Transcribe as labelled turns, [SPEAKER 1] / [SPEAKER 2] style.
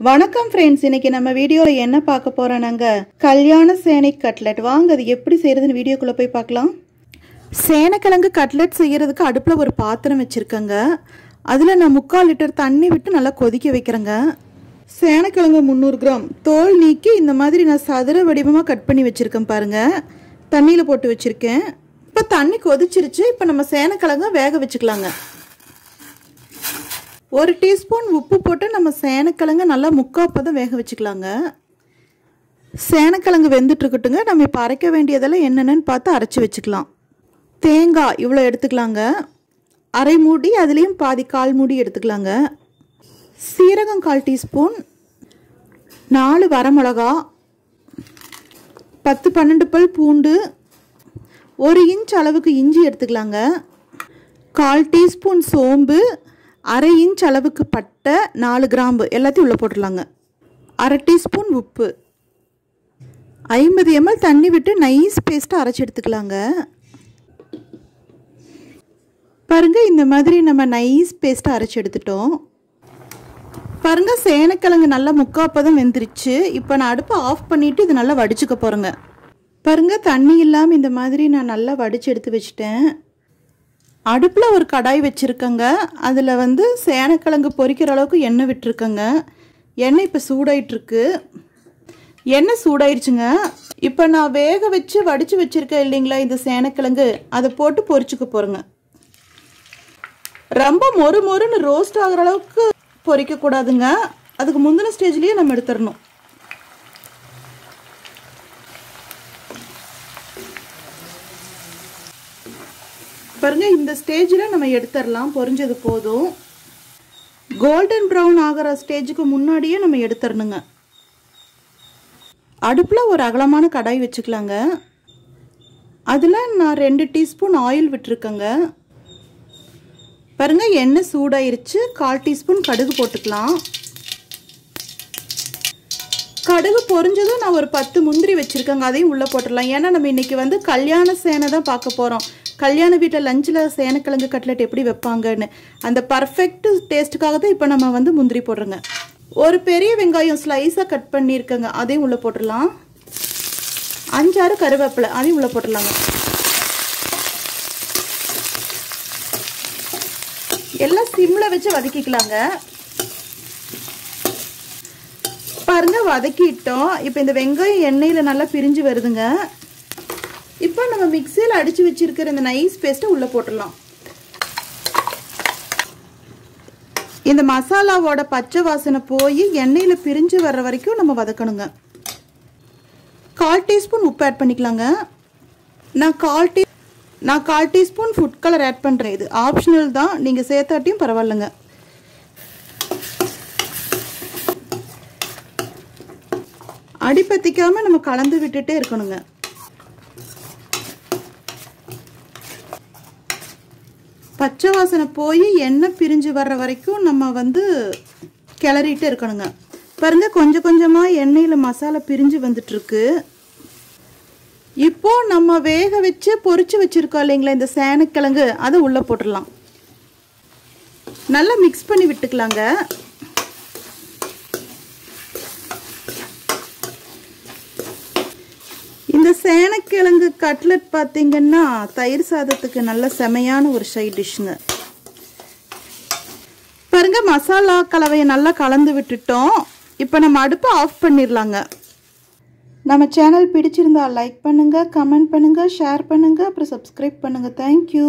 [SPEAKER 1] வணக்கம் ஃப்ரெண்ட்ஸ் இன்னைக்கு நம்ம வீடியோவில் என்ன பார்க்க போறோம்னாங்க? கல்யாண சேனை கட்லெட் வாங்க அது எப்படி செய்யறதுன்னு வீடியோக்குள்ளே போய் பார்க்கலாம். சேனைக்கிழங்கு கட்லெட் செய்யறதுக்கு அடுப்பில் ஒரு பாத்திரம் வச்சுருக்கேங்க. அதில் நான் முக்கால் லிட்டர் தண்ணி விட்டு நல்லா கொதிக்க வைக்கிறேங்க. சேனைக்கிழங்கு முந்நூறு கிராம். தோல் நீக்கி இந்த மாதிரி நான் சதுர வடிவமாக கட் பண்ணி வச்சுருக்கேன் பாருங்க. தண்ணியில் போட்டு வச்சுருக்கேன். இப்போ தண்ணி கொதிச்சிருச்சு. இப்போ நம்ம சேனைக்கிழங்க வேக வச்சுக்கலாங்க. ஒரு டீஸ்பூன் உப்பு போட்டு நம்ம சேனக்கிழங்கு நல்லா முக்காப்பதம் வேக வச்சுக்கலாங்க. சேனக்கிழங்கு வெந்துட்டு இருக்கட்டுங்க நம்ம இப்போ அரைக்க வேண்டியதெல்லாம் என்னென்னு பார்த்து அரைச்சி வச்சுக்கலாம். தேங்காய் இவ்வளோ எடுத்துக்கலாங்க. அரை மூடி அதுலேயும் பாதி கால் மூடி எடுத்துக்கலாங்க. சீரகம் கால் டீஸ்பூன் நாலு வரமிளகா பத்து பன்னெண்டு பல் பூண்டு ஒரு இன்ச் அளவுக்கு இஞ்சி எடுத்துக்கலாங்க. கால் டீஸ்பூன் சோம்பு அரை இன்ச் அளவுக்கு பட்டை நாலு கிராம்பு எல்லாத்தையும் உள்ளே போட்டுடலாங்க. அரை டீஸ்பூன் உப்பு. ஐம்பது எம்எல் தண்ணி விட்டு நைஸ் பேஸ்ட்டாக அரைச்சி எடுத்துக்கலாங்க. பாருங்க இந்த மாதிரி நம்ம நைஸ் பேஸ்ட்டாக அரைச்சி எடுத்துட்டோம். பாருங்க சேனக்கிழங்கு நல்லா முக்காப்பதம் வெந்துருச்சு. இப்போ நான் அடுப்பை ஆஃப் பண்ணிவிட்டு இது நல்லா வடிச்சுக்க போகிறேங்க பாருங்க தண்ணி இல்லாமல் இந்த மாதிரி நான் நல்லா வடித்து எடுத்து வச்சுட்டேன். அடுப்பில் ஒரு கடாய் வச்சுருக்கேங்க. அதில் வந்து சேனக்கிழங்கு பொறிக்கிற அளவுக்கு எண்ணெய் விட்டுருக்கேங்க. எண்ணெய் இப்போ சூடாயிட்ருக்கு. எண்ணெய் சூடாயிருச்சுங்க. இப்போ நான் வேக வச்சு வடித்து வச்சுருக்கேன் இல்லைங்களா இந்த சேனக்கிழங்கு. அதை போட்டு பொறிச்சுக்க போகிறேங்க ரொம்ப மொறு மொறுன்னு ரோஸ்ட் ஆகிற அளவுக்கு பொறிக்கக்கூடாதுங்க அதுக்கு முந்தின ஸ்டேஜ்லேயே நம்ம எடுத்துடணும். பாருங்கள் இந்த ஸ்டேஜில் நம்ம எடுத்துடலாம் பொறிஞ்சது போதும். கோல்டன் ப்ரௌன் ஆகிற ஸ்டேஜுக்கு முன்னாடியே நம்ம எடுத்துடணுங்க அடுப்பில் ஒரு அகலமான கடாய் வச்சுக்கலாங்க. அதில் நான் ரெண்டு டீஸ்பூன் ஆயில் விட்டுருக்கேங்க. பாருங்க எண்ணெய் சூடாயிருச்சு. கால் டீஸ்பூன் கடுகு போட்டுக்கலாம். கடுகு பொறிஞ்சதும் நான் ஒரு பத்து முந்திரி வச்சுருக்கேங்க. அதையும் உள்ளே போட்டுடலாம் ஏன்னா நம்ம இன்றைக்கி வந்து கல்யாண சேனை தான் பார்க்க போகிறோம் கல்யாண வீட்டில் லஞ்சில் சேனக்கிழங்கு கட்லெட் எப்படி வைப்பாங்கன்னு அந்த பர்ஃபெக்ட் டேஸ்ட்டுக்காக தான் இப்போ நம்ம வந்து முந்திரி போடுறோங்க. ஒரு பெரிய வெங்காயம் ஸ்லைஸாக கட் பண்ணியிருக்கேங்க அதையும் உள்ளே போட்டுடலாம். அஞ்சாறு கருவேப்பிலை அதையும் உள்ளே போட்டுடலாங்க. எல்லாம் சிம்மில் வச்சு வதக்கிக்கலாங்க. பாருங்க வதக்கிட்டோம். இப்போ இந்த வெங்காயம் எண்ணெயில் நல்லா பிரிஞ்சு வருதுங்க. இப்போ நம்ம மிக்சியில் அடித்து வச்சிருக்கிற இந்த நைஸ் பேஸ்ட்டை உள்ளே போட்டுடலாம். இந்த மசாலாவோட பச்சை வாசனை போய் எண்ணெயில் பிரிஞ்சு வர்ற வரைக்கும் நம்ம வதக்கணுங்க. கால் டீஸ்பூன் உப்பு ஆட் பண்ணிக்கலாங்க. நான் கால் டீ நான் கால் டீஸ்பூன் ஃபுட் கலர் ஆட் பண்ணுறேன் இது ஆப்ஷனல் தான். நீங்கள் சேர்த்தாட்டியும் பரவாயில்லைங்க. அடி நம்ம கலந்து விட்டுட்டே இருக்கணுங்க. பச்சை வாசனை போய் எண்ணெய் பிரிஞ்சு வர்ற வரைக்கும் நம்ம வந்து கிளறிட்டு இருக்கணுங்க. பாருங்க கொஞ்சம் கொஞ்சமாக எண்ணெயில் மசாலா பிரிஞ்சு வந்துட்டுருக்கு. இப்போ நம்ம வேக வச்சு பொறிச்சு வச்சுருக்கோம் இல்லைங்களா இந்த சேனக்கிழங்கு அதை உள்ளே போட்டுடலாம். நல்லா மிக்ஸ் பண்ணி விட்டுக்கலாங்க இந்த சேனக்கிழங்கு கட்லெட் பார்த்தீங்கன்னா தயிர் சாதத்துக்கு நல்ல செமையான ஒரு சைட் டிஷ்ஷுங்க பாருங்க மசாலா கலவையை நல்லா கலந்து விட்டுட்டோம். இப்போ நம்ம அடுப்பை ஆஃப் பண்ணிடலாங்க நம்ம சேனல் பிடிச்சிருந்தா லைக் பண்ணுங்கள் கமெண்ட் பண்ணுங்கள் ஷேர் பண்ணுங்கள் அப்புறம் சப்ஸ்கிரைப் பண்ணுங்கள் தேங்க்யூ